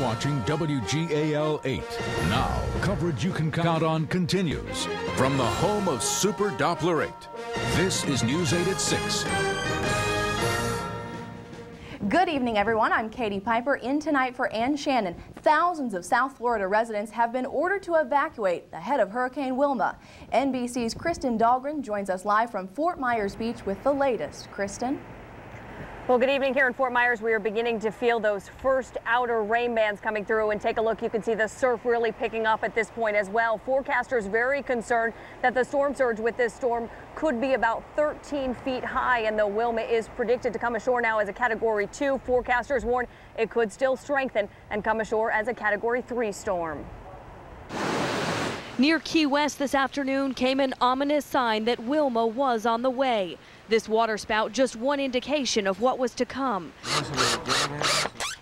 watching WGAL 8. Now, coverage you can count on continues. From the home of Super Doppler 8, this is News 8 at 6. Good evening, everyone. I'm Katie Piper in tonight for Ann Shannon. Thousands of South Florida residents have been ordered to evacuate ahead of Hurricane Wilma. NBC's Kristen Dahlgren joins us live from Fort Myers Beach with the latest. Kristen? Well, good evening here in Fort Myers. We are beginning to feel those first outer rain bands coming through and take a look. You can see the surf really picking up at this point as well. Forecasters very concerned that the storm surge with this storm could be about 13 feet high. And though Wilma is predicted to come ashore now as a category two, forecasters warn it could still strengthen and come ashore as a category three storm. Near Key West this afternoon came an ominous sign that Wilma was on the way. This waterspout just one indication of what was to come.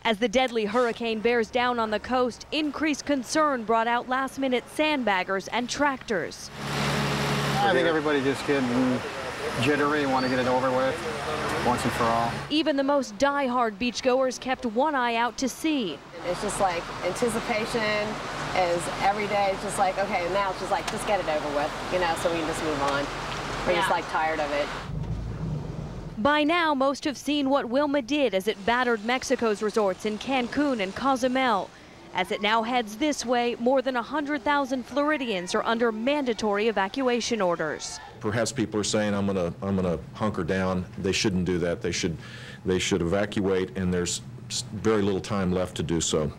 As the deadly hurricane bears down on the coast, increased concern brought out last-minute sandbaggers and tractors. I think everybody just getting jittery and want to get it over with once and for all. Even the most die-hard beachgoers kept one eye out to sea. It's just like anticipation is every day. It's just like, okay, now it's just like, just get it over with, you know, so we can just move on. We're yeah. just like tired of it. By now, most have seen what Wilma did as it battered Mexico's resorts in Cancun and Cozumel. As it now heads this way, more than 100,000 Floridians are under mandatory evacuation orders. Perhaps people are saying, I'm going to I'm going to hunker down. They shouldn't do that. They should, they should evacuate, and there's very little time left to do so.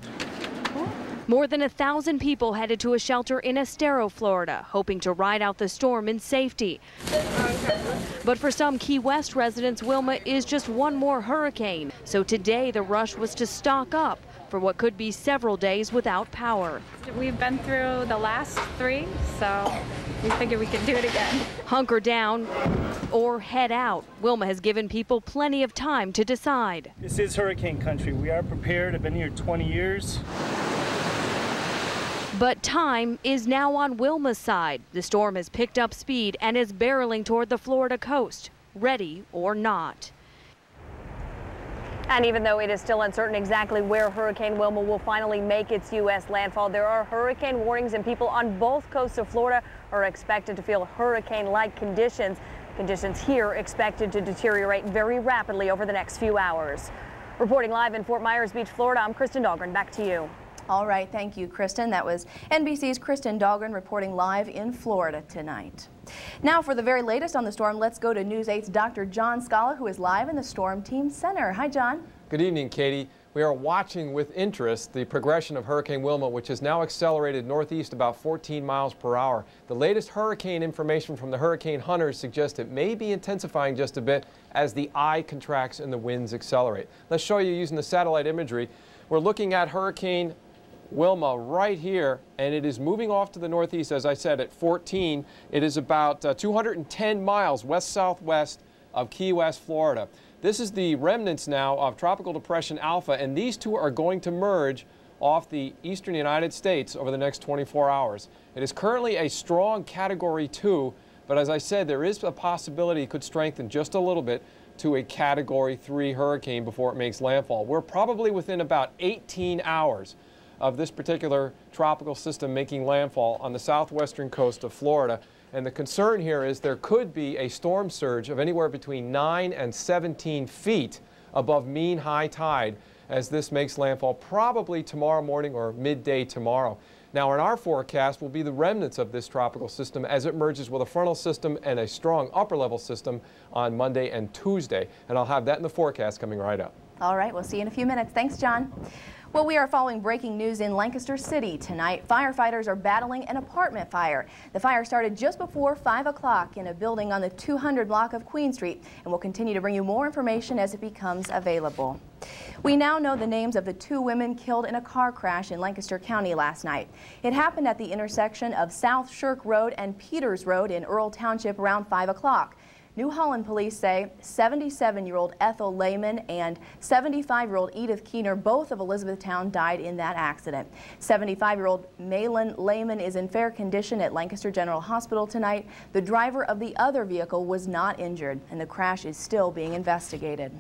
More than a thousand people headed to a shelter in Estero, Florida, hoping to ride out the storm in safety. But for some Key West residents, Wilma is just one more hurricane. So today the rush was to stock up for what could be several days without power. We've been through the last three, so we figured we could do it again. Hunker down or head out. Wilma has given people plenty of time to decide. This is hurricane country. We are prepared. I've been here 20 years. But time is now on Wilma's side. The storm has picked up speed and is barreling toward the Florida coast, ready or not. And even though it is still uncertain exactly where Hurricane Wilma will finally make its U.S. landfall, there are hurricane warnings and people on both coasts of Florida are expected to feel hurricane-like conditions. Conditions here expected to deteriorate very rapidly over the next few hours. Reporting live in Fort Myers Beach, Florida, I'm Kristen Dahlgren. Back to you. All right, thank you, Kristen. That was NBC's Kristen Dahlgren reporting live in Florida tonight. Now, for the very latest on the storm, let's go to News 8's Dr. John Scala, who is live in the Storm Team Center. Hi, John. Good evening, Katie. We are watching with interest the progression of Hurricane Wilma, which has now accelerated northeast about 14 miles per hour. The latest hurricane information from the hurricane hunters suggests it may be intensifying just a bit as the eye contracts and the winds accelerate. Let's show you using the satellite imagery. We're looking at Hurricane Wilma right here, and it is moving off to the northeast, as I said, at 14. It is about uh, 210 miles west-southwest of Key West, Florida. This is the remnants now of Tropical Depression Alpha, and these two are going to merge off the eastern United States over the next 24 hours. It is currently a strong Category 2, but as I said, there is a possibility it could strengthen just a little bit to a Category 3 hurricane before it makes landfall. We're probably within about 18 hours of this particular tropical system making landfall on the southwestern coast of Florida. And the concern here is there could be a storm surge of anywhere between 9 and 17 feet above mean high tide as this makes landfall probably tomorrow morning or midday tomorrow. Now in our forecast will be the remnants of this tropical system as it merges with a frontal system and a strong upper level system on Monday and Tuesday. And I'll have that in the forecast coming right up. All right, we'll see you in a few minutes. Thanks, John. Well, we are following breaking news in Lancaster City tonight. Firefighters are battling an apartment fire. The fire started just before 5 o'clock in a building on the 200 block of Queen Street, and we'll continue to bring you more information as it becomes available. We now know the names of the two women killed in a car crash in Lancaster County last night. It happened at the intersection of South Shirk Road and Peters Road in Earl Township around 5 o'clock. New Holland police say 77-year-old Ethel Lehman and 75-year-old Edith Keener, both of Elizabethtown, died in that accident. 75-year-old Malin Lehman is in fair condition at Lancaster General Hospital tonight. The driver of the other vehicle was not injured, and the crash is still being investigated.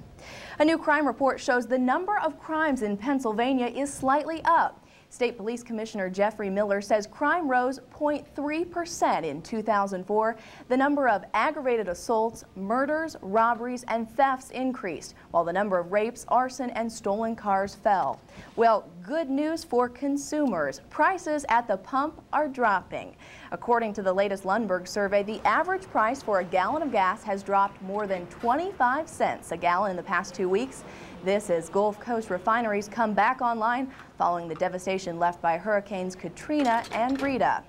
A new crime report shows the number of crimes in Pennsylvania is slightly up. State Police Commissioner Jeffrey Miller says crime rose 0.3% in 2004. The number of aggravated assaults, murders, robberies, and thefts increased, while the number of rapes, arson, and stolen cars fell. Well, good news for consumers. Prices at the pump are dropping. According to the latest Lundberg survey, the average price for a gallon of gas has dropped more than 25 cents a gallon in the past two weeks. This as Gulf Coast refineries come back online following the devastation left by Hurricanes Katrina and Rita.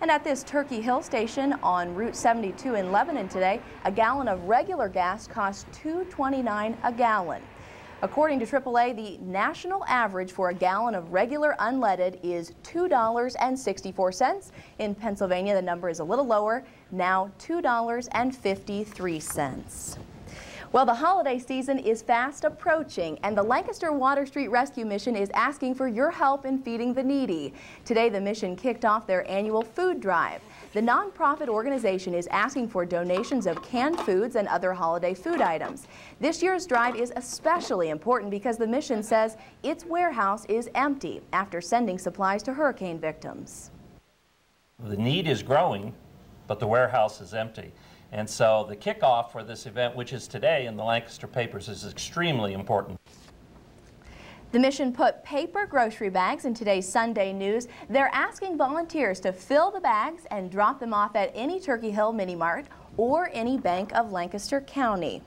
And at this Turkey Hill station on Route 72 in Lebanon today, a gallon of regular gas costs $2.29 a gallon. According to AAA, the national average for a gallon of regular unleaded is $2.64. In Pennsylvania, the number is a little lower, now $2.53. Well, the holiday season is fast approaching, and the Lancaster Water Street Rescue Mission is asking for your help in feeding the needy. Today, the mission kicked off their annual food drive. The nonprofit organization is asking for donations of canned foods and other holiday food items. This year's drive is especially important because the mission says its warehouse is empty after sending supplies to hurricane victims. The need is growing, but the warehouse is empty. And so the kickoff for this event, which is today in the Lancaster papers, is extremely important. The mission put paper grocery bags in today's Sunday news. They're asking volunteers to fill the bags and drop them off at any Turkey Hill Mini Mart or any bank of Lancaster County.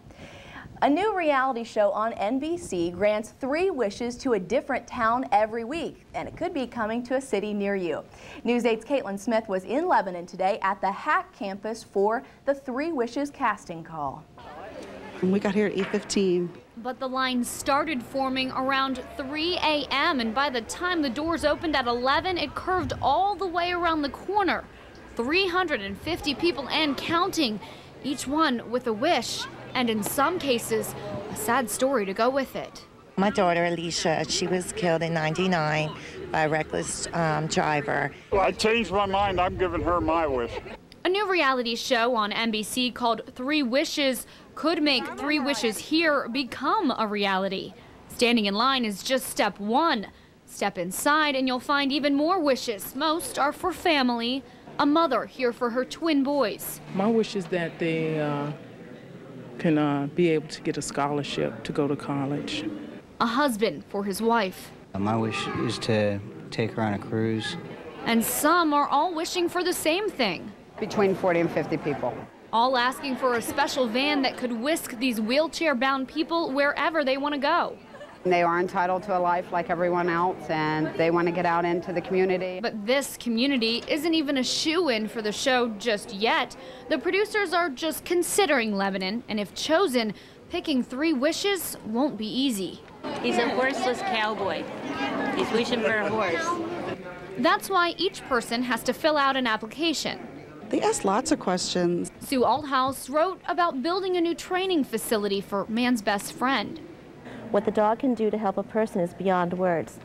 A new reality show on NBC grants three wishes to a different town every week, and it could be coming to a city near you. News 8's Caitlin Smith was in Lebanon today at the HACC campus for the Three Wishes casting call. We got here at 8.15. But the line started forming around 3 a.m. and by the time the doors opened at 11, it curved all the way around the corner. 350 people and counting, each one with a wish and in some cases, a sad story to go with it. My daughter Alicia, she was killed in 99 by a reckless um, driver. Well, I changed my mind. I'm giving her my wish. A new reality show on NBC called Three Wishes could make Three Wishes Here become a reality. Standing in line is just step one. Step inside and you'll find even more wishes. Most are for family. A mother here for her twin boys. My wish is that they uh can uh, be able to get a scholarship to go to college. A husband for his wife. My wish is to take her on a cruise. And some are all wishing for the same thing. Between 40 and 50 people. All asking for a special van that could whisk these wheelchair bound people wherever they want to go. They are entitled to a life like everyone else, and they want to get out into the community. But this community isn't even a shoe in for the show just yet. The producers are just considering Lebanon, and if chosen, picking three wishes won't be easy. He's a horseless cowboy. He's wishing for a horse. That's why each person has to fill out an application. They ask lots of questions. Sue Althouse wrote about building a new training facility for man's best friend. What the dog can do to help a person is beyond words.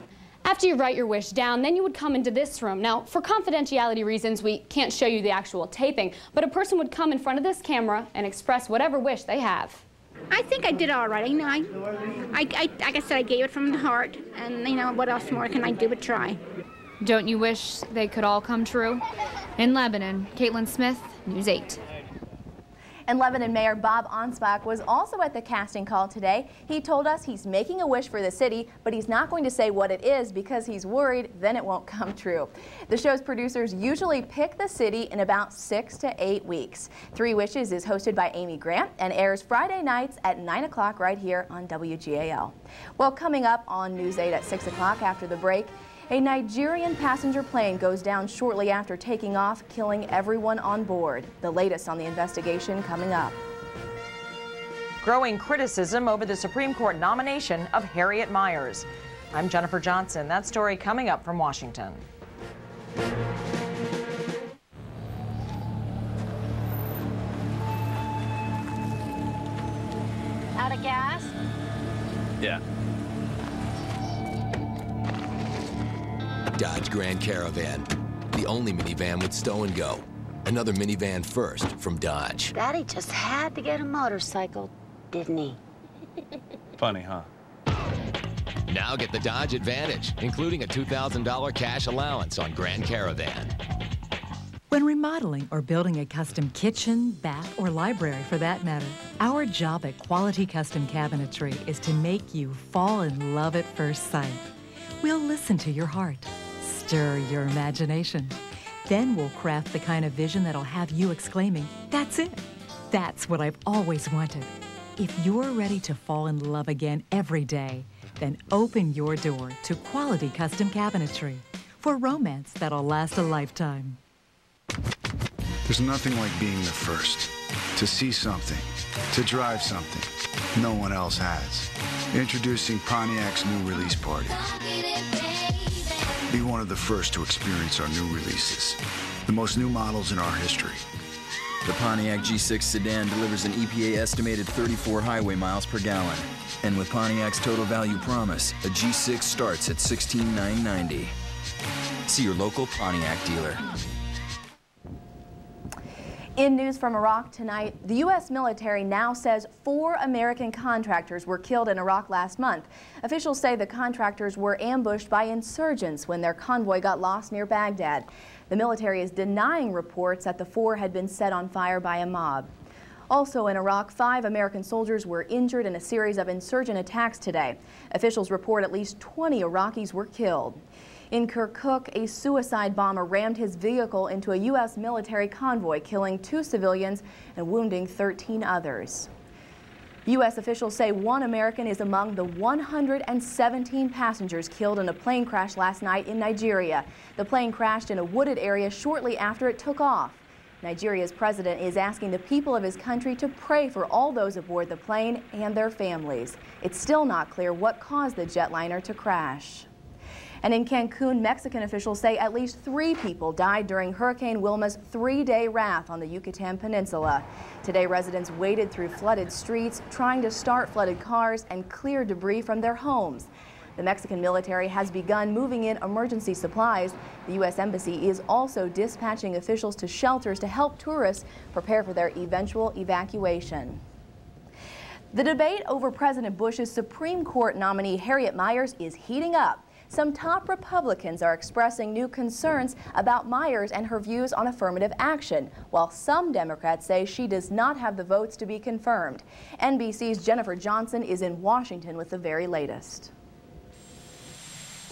After you write your wish down, then you would come into this room. Now, for confidentiality reasons, we can't show you the actual taping, but a person would come in front of this camera and express whatever wish they have. I think I did all right. You know, I, I, I, like I said, I gave it from the heart, and you know, what else more can I do but try? Don't you wish they could all come true? In Lebanon, Caitlin Smith, News 8. And Lebanon Mayor Bob Anspach was also at the casting call today. He told us he's making a wish for the city, but he's not going to say what it is because he's worried then it won't come true. The show's producers usually pick the city in about six to eight weeks. Three Wishes is hosted by Amy Grant and airs Friday nights at 9 o'clock right here on WGAL. Well, coming up on News 8 at 6 o'clock after the break, a Nigerian passenger plane goes down shortly after taking off, killing everyone on board. The latest on the investigation coming up. Growing criticism over the Supreme Court nomination of Harriet Miers. I'm Jennifer Johnson. That story coming up from Washington. Out of gas? Yeah. Dodge Grand Caravan, the only minivan with stow and go. Another minivan first from Dodge. Daddy just had to get a motorcycle, didn't he? Funny, huh? Now get the Dodge Advantage, including a $2,000 cash allowance on Grand Caravan. When remodeling or building a custom kitchen, bath, or library for that matter, our job at Quality Custom Cabinetry is to make you fall in love at first sight. We'll listen to your heart, stir your imagination. Then we'll craft the kind of vision that'll have you exclaiming, That's it! That's what I've always wanted. If you're ready to fall in love again every day, then open your door to Quality Custom Cabinetry for romance that'll last a lifetime. There's nothing like being the first. To see something, to drive something no one else has. Introducing Pontiac's new release party. Be one of the first to experience our new releases. The most new models in our history. The Pontiac G6 sedan delivers an EPA estimated 34 highway miles per gallon. And with Pontiac's total value promise, a G6 starts at 16,990. See your local Pontiac dealer. In news from Iraq tonight, the U.S. military now says four American contractors were killed in Iraq last month. Officials say the contractors were ambushed by insurgents when their convoy got lost near Baghdad. The military is denying reports that the four had been set on fire by a mob. Also in Iraq, five American soldiers were injured in a series of insurgent attacks today. Officials report at least 20 Iraqis were killed. In Kirkuk, a suicide bomber rammed his vehicle into a U.S. military convoy, killing two civilians and wounding 13 others. U.S. officials say one American is among the 117 passengers killed in a plane crash last night in Nigeria. The plane crashed in a wooded area shortly after it took off. Nigeria's president is asking the people of his country to pray for all those aboard the plane and their families. It's still not clear what caused the jetliner to crash. And in Cancun, Mexican officials say at least three people died during Hurricane Wilma's three-day wrath on the Yucatan Peninsula. Today, residents waded through flooded streets, trying to start flooded cars and clear debris from their homes. The Mexican military has begun moving in emergency supplies. The U.S. Embassy is also dispatching officials to shelters to help tourists prepare for their eventual evacuation. The debate over President Bush's Supreme Court nominee Harriet Miers is heating up. Some top Republicans are expressing new concerns about Miers and her views on affirmative action, while some Democrats say she does not have the votes to be confirmed. NBC's Jennifer Johnson is in Washington with the very latest.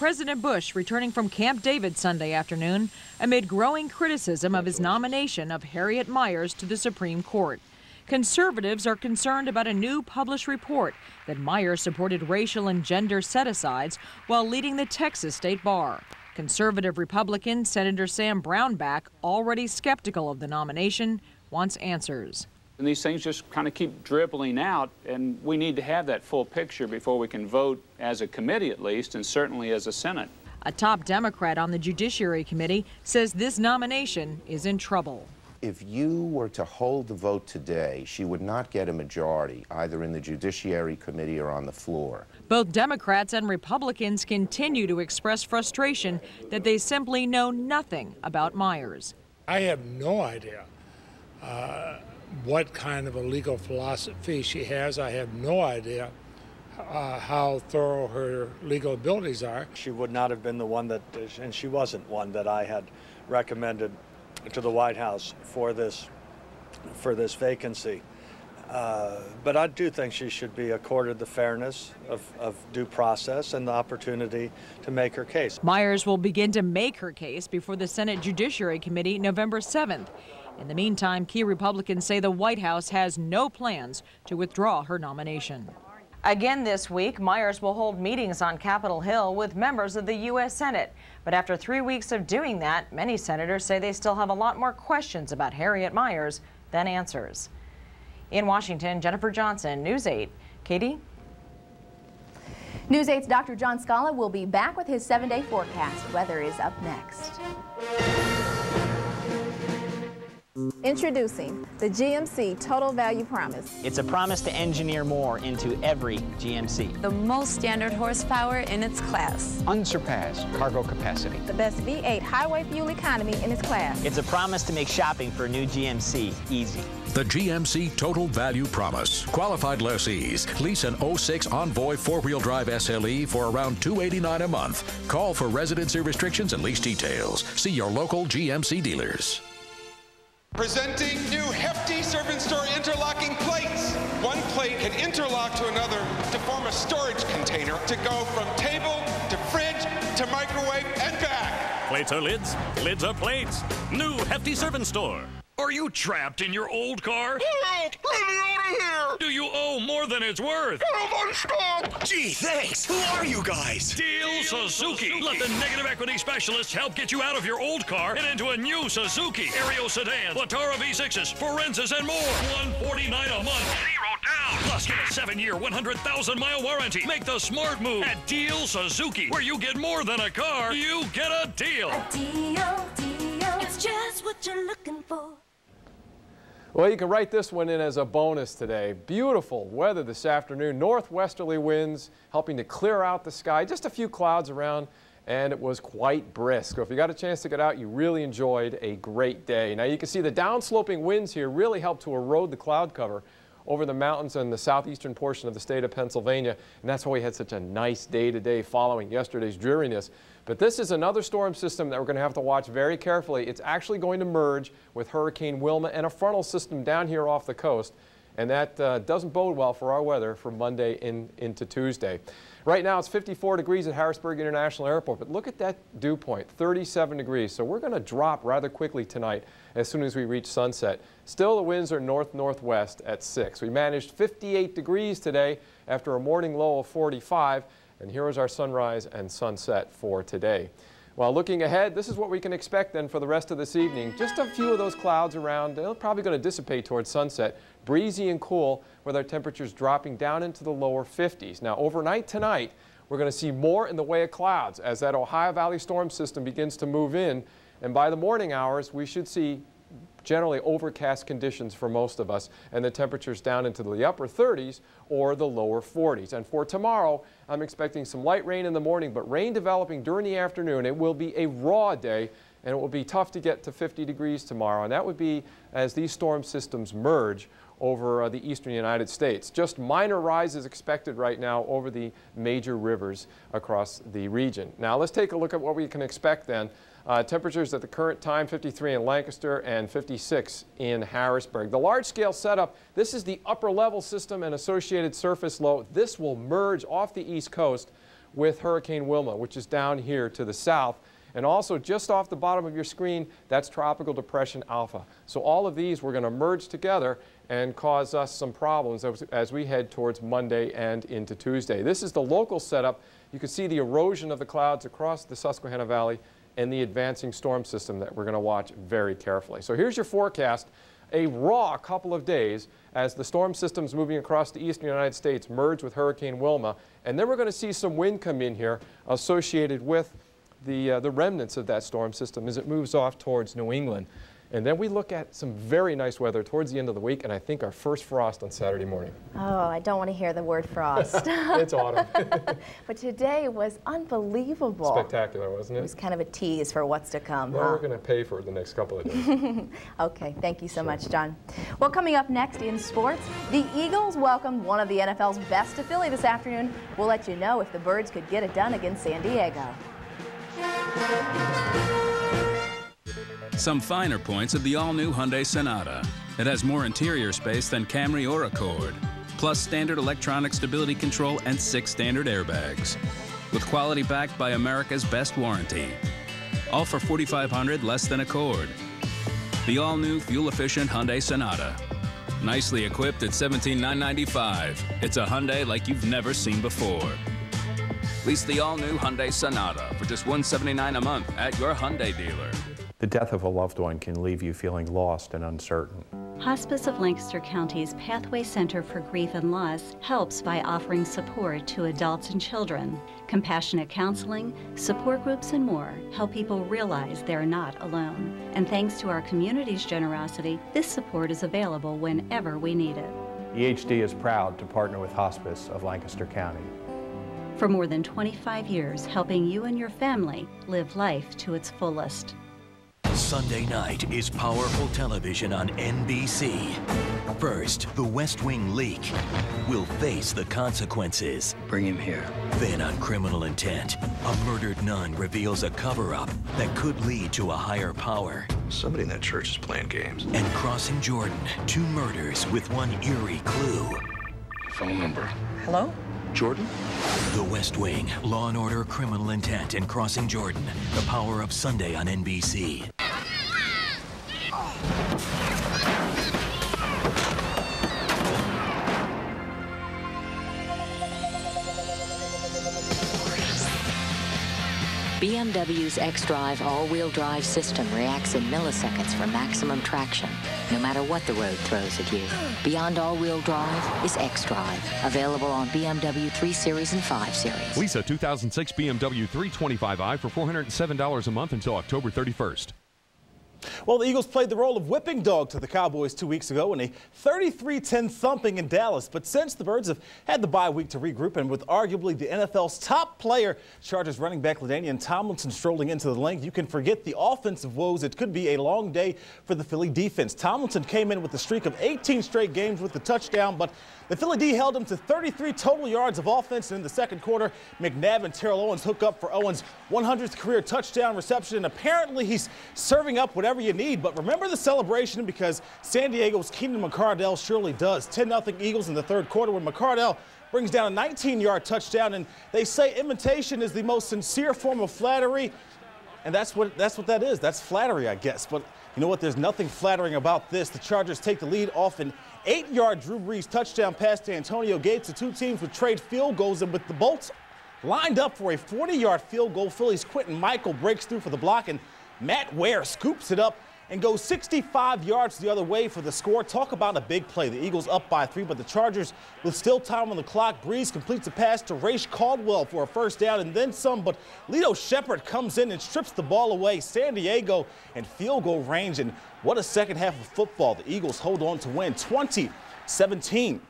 President Bush returning from Camp David Sunday afternoon amid growing criticism of his nomination of Harriet Miers to the Supreme Court. Conservatives are concerned about a new published report that Miers supported racial and gender set asides while leading the Texas State Bar. Conservative Republican Senator Sam Brownback, already skeptical of the nomination, wants answers. And these things just kind of keep dribbling out, and we need to have that full picture before we can vote as a committee at least, and certainly as a Senate. A top Democrat on the Judiciary Committee says this nomination is in trouble. If you were to hold the vote today, she would not get a majority, either in the Judiciary Committee or on the floor. Both Democrats and Republicans continue to express frustration that they simply know nothing about Miers. I have no idea uh, what kind of a legal philosophy she has. I have no idea uh, how thorough her legal abilities are. She would not have been the one that, and she wasn't one that I had recommended to the White House for this for this vacancy. Uh, but I do think she should be accorded the fairness of, of, due process and the opportunity to make her case. Miers will begin to make her case before the Senate Judiciary Committee November 7th. In the meantime, key Republicans say the White House has no plans to withdraw her nomination. Again this week, Miers will hold meetings on Capitol Hill with members of the U.S. Senate. But after three weeks of doing that, many senators say they still have a lot more questions about Harriet Miers than answers. In Washington, Jennifer Johnson, News 8. Katie? News 8's Dr. John Scala will be back with his seven-day forecast. Weather is up next. Introducing the GMC Total Value Promise. It's a promise to engineer more into every GMC. The most standard horsepower in its class. Unsurpassed cargo capacity. The best V8 highway fuel economy in its class. It's a promise to make shopping for a new GMC easy. The GMC Total Value Promise. Qualified lessees. Lease an 06 Envoy four-wheel drive SLE for around 289 a month. Call for residency restrictions and lease details. See your local GMC dealers. Presenting new hefty serving store interlocking plates. One plate can interlock to another to form a storage container to go from table to fridge to microwave and back. Plates are lids, lids are plates. New hefty serving store. Are you trapped in your old car? Help! Let me out of here! Do you owe more than it's worth? Come stop! Gee, thanks. Who are you guys? Deal, Suzuki. Suzuki. Let the negative equity specialists help get you out of your old car and into a new Suzuki. Aerio Sedan, Latara V6s, Forenzas, and more. 149 a month. Zero down. Plus, get a seven-year, 100,000-mile warranty. Make the smart move at Deal Suzuki, where you get more than a car. You get a deal. A deal, deal. It's just what you're looking for. Well, you can write this one in as a bonus today. Beautiful weather this afternoon. Northwesterly winds helping to clear out the sky. Just a few clouds around, and it was quite brisk. So if you got a chance to get out, you really enjoyed a great day. Now you can see the downsloping winds here really help to erode the cloud cover over the mountains in the southeastern portion of the state of Pennsylvania. And that's why we had such a nice day today following yesterday's dreariness. But this is another storm system that we're going to have to watch very carefully. It's actually going to merge with Hurricane Wilma and a frontal system down here off the coast. And that uh, doesn't bode well for our weather from Monday in, into Tuesday. Right now it's 54 degrees at Harrisburg International Airport, but look at that dew point, 37 degrees. So we're going to drop rather quickly tonight as soon as we reach sunset. Still the winds are north-northwest at 6. We managed 58 degrees today after a morning low of 45. And here is our sunrise and sunset for today. Well, looking ahead, this is what we can expect then for the rest of this evening. Just a few of those clouds around. They're probably going to dissipate towards sunset. Breezy and cool with our temperatures dropping down into the lower 50s. Now, overnight tonight, we're going to see more in the way of clouds as that Ohio Valley storm system begins to move in. And by the morning hours, we should see generally overcast conditions for most of us and the temperatures down into the upper 30s or the lower 40s. And for tomorrow, I'm expecting some light rain in the morning, but rain developing during the afternoon. It will be a raw day and it will be tough to get to 50 degrees tomorrow. And that would be as these storm systems merge over uh, the eastern United States. Just minor rises expected right now over the major rivers across the region. Now let's take a look at what we can expect then. Uh, temperatures at the current time 53 in Lancaster and 56 in Harrisburg. The large scale setup, this is the upper level system and associated surface low. This will merge off the east coast with Hurricane Wilma, which is down here to the south. And also just off the bottom of your screen, that's Tropical Depression Alpha. So all of these we're going to merge together and cause us some problems as, as we head towards Monday and into Tuesday. This is the local setup. You can see the erosion of the clouds across the Susquehanna Valley and the advancing storm system that we're going to watch very carefully. So here's your forecast. A raw couple of days as the storm systems moving across the eastern United States merge with Hurricane Wilma. And then we're going to see some wind come in here associated with the, uh, the remnants of that storm system as it moves off towards New England. And then we look at some very nice weather towards the end of the week, and I think our first frost on Saturday morning. Oh, I don't want to hear the word frost. it's autumn. but today was unbelievable. Spectacular, wasn't it? It was kind of a tease for what's to come. Well, huh? we're going to pay for it the next couple of days. okay, thank you so sure. much, John. Well, coming up next in sports, the Eagles welcomed one of the NFL's best to Philly this afternoon. We'll let you know if the Birds could get it done against San Diego. Some finer points of the all-new Hyundai Sonata. It has more interior space than Camry or Accord, plus standard electronic stability control and six standard airbags. With quality backed by America's best warranty. All for 4500 less than Accord. The all-new fuel-efficient Hyundai Sonata. Nicely equipped at 17995 It's a Hyundai like you've never seen before. Lease the all-new Hyundai Sonata for just 179 a month at your Hyundai dealer. The death of a loved one can leave you feeling lost and uncertain. Hospice of Lancaster County's Pathway Center for Grief and Loss helps by offering support to adults and children. Compassionate counseling, support groups, and more help people realize they're not alone. And thanks to our community's generosity, this support is available whenever we need it. EHD is proud to partner with Hospice of Lancaster County. For more than 25 years, helping you and your family live life to its fullest. Sunday night is powerful television on NBC. First, the West Wing leak will face the consequences. Bring him here. Then on criminal intent, a murdered nun reveals a cover-up that could lead to a higher power. Somebody in that church is playing games. And crossing Jordan, two murders with one eerie clue. Phone number. Hello? Jordan? The West Wing, Law and Order, Criminal Intent, and Crossing Jordan. The Power of Sunday on NBC. BMW's xDrive all-wheel drive system reacts in milliseconds for maximum traction, no matter what the road throws at you. Beyond all-wheel drive is xDrive, available on BMW 3 Series and 5 Series. Lease a 2006 BMW 325i for $407 a month until October 31st. Well, the Eagles played the role of whipping dog to the Cowboys two weeks ago in a 33-10 thumping in Dallas. But since the Birds have had the bye week to regroup and with arguably the NFL's top player, Chargers running back LaDainian Tomlinson strolling into the lane, you can forget the offensive woes. It could be a long day for the Philly defense. Tomlinson came in with a streak of 18 straight games with the touchdown, but the Philly D held him to 33 total yards of offense and in the second quarter. McNabb and Terrell Owens hook up for Owens' 100th career touchdown reception, and apparently he's serving up whatever you need. But remember the celebration because San Diego's Keenan McCardell surely does. 10-0 Eagles in the third quarter when McCardell brings down a 19-yard touchdown, and they say imitation is the most sincere form of flattery, and that's what that's what that is. That's flattery, I guess. But you know what? There's nothing flattering about this. The Chargers take the lead off an eight-yard Drew Brees touchdown pass to Antonio Gates. The two teams would trade field goals, and with the Bolts lined up for a 40-yard field goal, Philly's Quintin Mikell breaks through for the block, and Matt Ware scoops it up and goes 65 yards the other way for the score. Talk about a big play. The Eagles up by three, but the Chargers, with still time on the clock, Brees completes a pass to Reche Caldwell for a first down and then some, but Lito Sheppard comes in and strips the ball away. San Diego in field goal range, and what a second half of football. The Eagles hold on to win 20 17.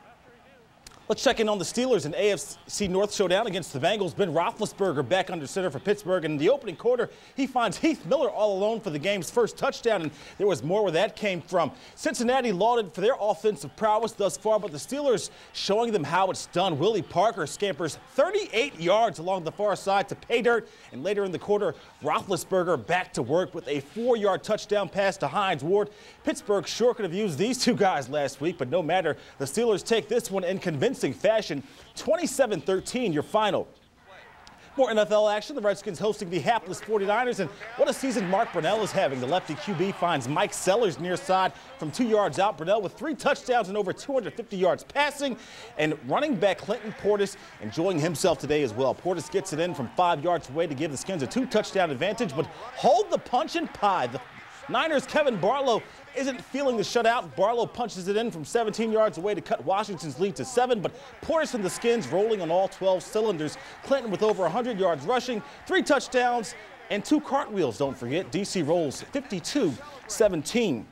Let's check in on the Steelers and AFC North showdown against the Bengals. Ben Roethlisberger back under center for Pittsburgh. And in the opening quarter, he finds Heath Miller all alone for the game's first touchdown. And there was more where that came from. Cincinnati lauded for their offensive prowess thus far, but the Steelers showing them how it's done. Willie Parker scampers 38 yards along the far side to pay dirt. And later in the quarter, Roethlisberger back to work with a four-yard touchdown pass to Hines Ward. Pittsburgh sure could have used these two guys last week, but no matter. The Steelers take this one in convincing fashion. 27-13, your final. More NFL action. The Redskins hosting the hapless 49ers. And what a season Mark Brunell is having. The lefty QB finds Mike Sellers near side from two yards out. Brunell with three touchdowns and over 250 yards passing. And running back Clinton Portis enjoying himself today as well. Portis gets it in from five yards away to give the Skins a two touchdown advantage. But hold the punch and pie. The Niners' Kevin Barlow isn't feeling the shutout. Barlow punches it in from 17 yards away to cut Washington's lead to seven, but Portis and the Skins rolling on all 12 cylinders. Clinton with over 100 yards rushing, three touchdowns, and two cartwheels, don't forget. DC rolls 52-17.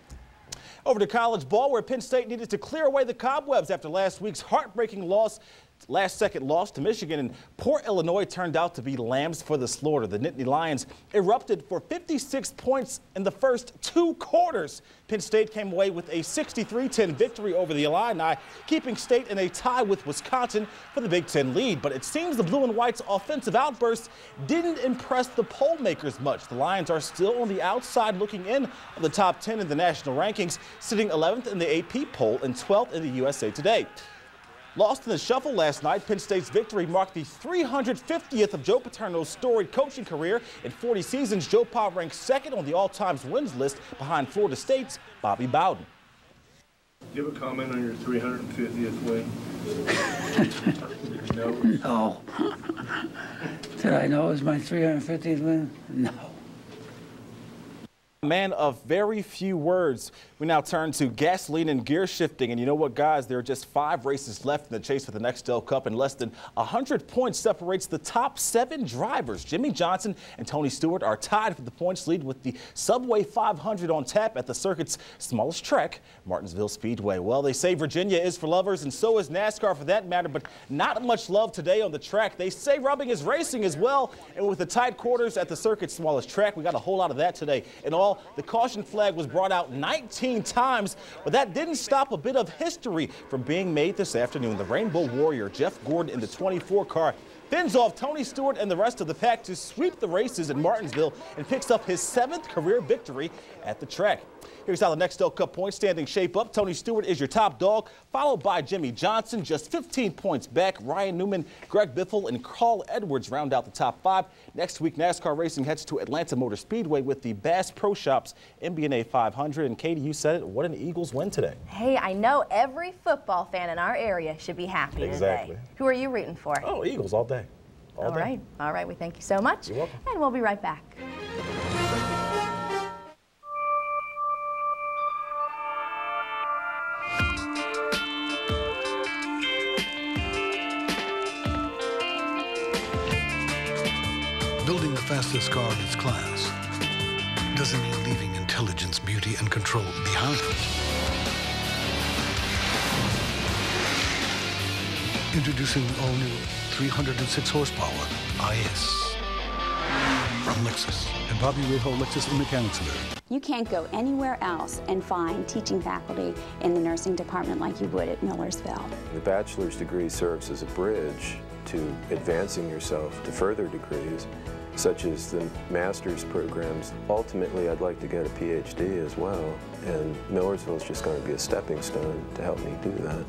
Over to college ball, where Penn State needed to clear away the cobwebs after last week's heartbreaking loss last second loss to Michigan and poor Illinois turned out to be lambs for the slaughter. The Nittany Lions erupted for 56 points in the first two quarters. Penn State came away with a 63-10 victory over the Illini, keeping State in a tie with Wisconsin for the Big Ten lead. But it seems the Blue and White's offensive outburst didn't impress the poll makers much. The Lions are still on the outside looking in of the top 10 in the national rankings, sitting 11th in the AP poll and 12th in the USA Today. Lost in the shuffle last night, Penn State's victory marked the 350th of Joe Paterno's storied coaching career. In 40 seasons, Joe Pa ranks second on the all-time wins list behind Florida State's Bobby Bowden. Do you have a comment on your 350th win? no. Did I know it was my 350th win? No. A man of very few words. We now turn to gasoline and gear shifting. And you know what, guys? There are just five races left in the chase for the Nextel Cup, and less than 100 points separates the top seven drivers. Jimmie Johnson and Tony Stewart are tied for the points lead with the Subway 500 on tap at the circuit's smallest track, Martinsville Speedway. Well, they say Virginia is for lovers, and so is NASCAR for that matter, but not much love today on the track. They say rubbing is racing as well, and with the tight quarters at the circuit's smallest track, we got a whole lot of that today. In all, the caution flag was brought out 19 times, but that didn't stop a bit of history from being made this afternoon. The Rainbow Warrior, Jeff Gordon, in the 24 car, fends off Tony Stewart and the rest of the pack to sweep the races in Martinsville and picks up his seventh career victory at the track. Here's how the next Nextel Cup point standing shape up. Tony Stewart is your top dog, followed by Jimmie Johnson, just 15 points back. Ryan Newman, Greg Biffle, and Carl Edwards round out the top five. Next week, NASCAR racing heads to Atlanta Motor Speedway with the Bass Pro Shops MBNA 500. And Katie, you said it. What an Eagles win today. Hey, I know every football fan in our area should be happy Exactly. today. Who are you rooting for? Oh, Eagles all day. All, All day. right. All right. We thank you so much. You're welcome. And we'll be right back. Building the fastest car in its class doesn't mean leaving intelligence, beauty, and control behind. Introducing the all-new 306 horsepower IS from Lexus and Bobby Rahal Lexus and Mechanicsburg. You can't go anywhere else and find teaching faculty in the nursing department like you would at Millersville. The bachelor's degree serves as a bridge to advancing yourself to further degrees, such as the master's programs. Ultimately, I'd like to get a PhD as well, and Millersville is just going to be a stepping stone to help me do that.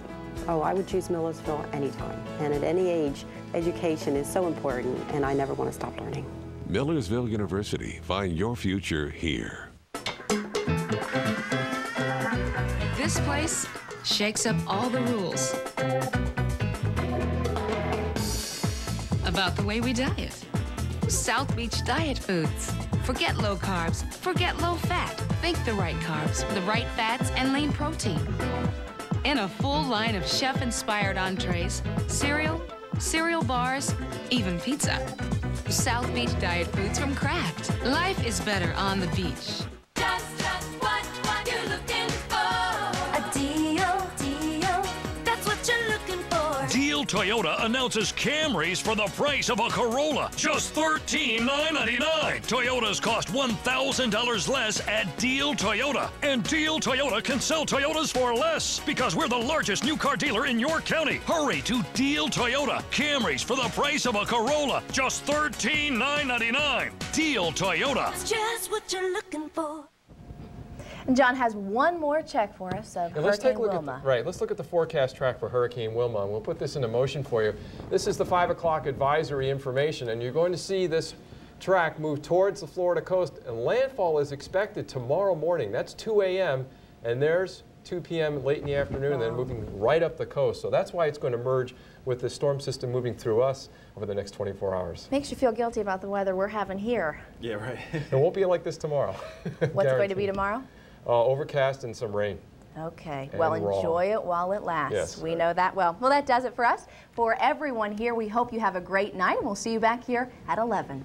Oh, I would choose Millersville anytime. And at any age, education is so important, and I never want to stop learning. Millersville University. Find your future here. This place shakes up all the rules about the way we diet. South Beach Diet Foods. Forget low carbs, forget low fat. Think the right carbs, the right fats, and lean protein. In a full line of chef inspired entrees, cereal, cereal bars, even pizza. South Beach Diet Foods from Kraft. Life is better on the beach. Toyota announces Camrys for the price of a Corolla. Just 13,999. Toyotas cost $1,000 less at Deal Toyota. And Deal Toyota can sell Toyotas for less because we're the largest new car dealer in your county. Hurry to Deal Toyota. Camrys for the price of a Corolla. Just 13,999. Deal Toyota. It's just what you're looking for. And John has one more check for us of And let's Hurricane take a look Wilma. at the, right. Let's look at the forecast track for Hurricane Wilma, and we'll put this into motion for you. This is the five o'clock advisory information, and you're going to see this track move towards the Florida coast, and landfall is expected tomorrow morning. That's 2 a.m. and there's 2 p.m. late in the afternoon, and then moving right up the coast. So that's why it's going to merge with the storm system moving through us over the next 24 hours. Makes you feel guilty about the weather we're having here. Yeah, right. it won't be like this tomorrow. What's it going to be tomorrow? Uh, overcast and some rain. Okay. And well, raw. enjoy it while it lasts. Yes. We know that well. Well, that does it for us. For everyone here, we hope you have a great night, and we'll see you back here at 11.